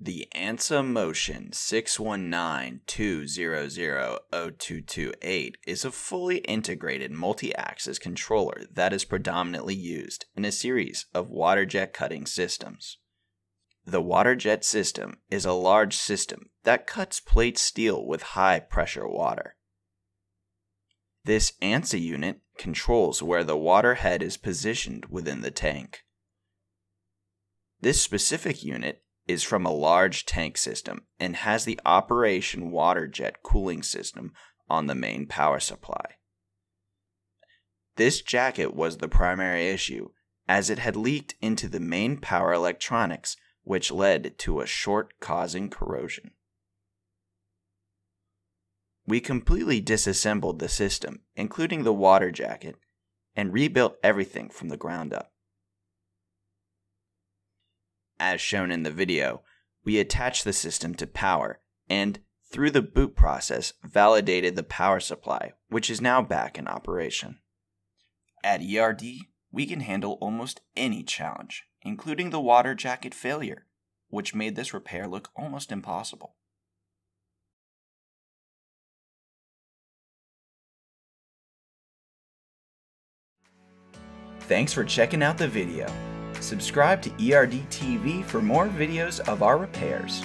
The ANCA Motion 619-200-0228 is a fully integrated multi-axis controller that is predominantly used in a series of water jet cutting systems. The water jet system is a large system that cuts plate steel with high pressure water. This ANCA unit controls where the water head is positioned within the tank. This specific unit is from a large tank system and has the operation water jet cooling system on the main power supply. This jacket was the primary issue as it had leaked into the main power electronics which led to a short causing corrosion. We completely disassembled the system, including the water jacket, and rebuilt everything from the ground up. As shown in the video, we attached the system to power and, through the boot process, validated the power supply, which is now back in operation. At ERD, we can handle almost any challenge, including the water jacket failure, which made this repair look almost impossible. Thanks for checking out the video. Subscribe to ERD TV for more videos of our repairs.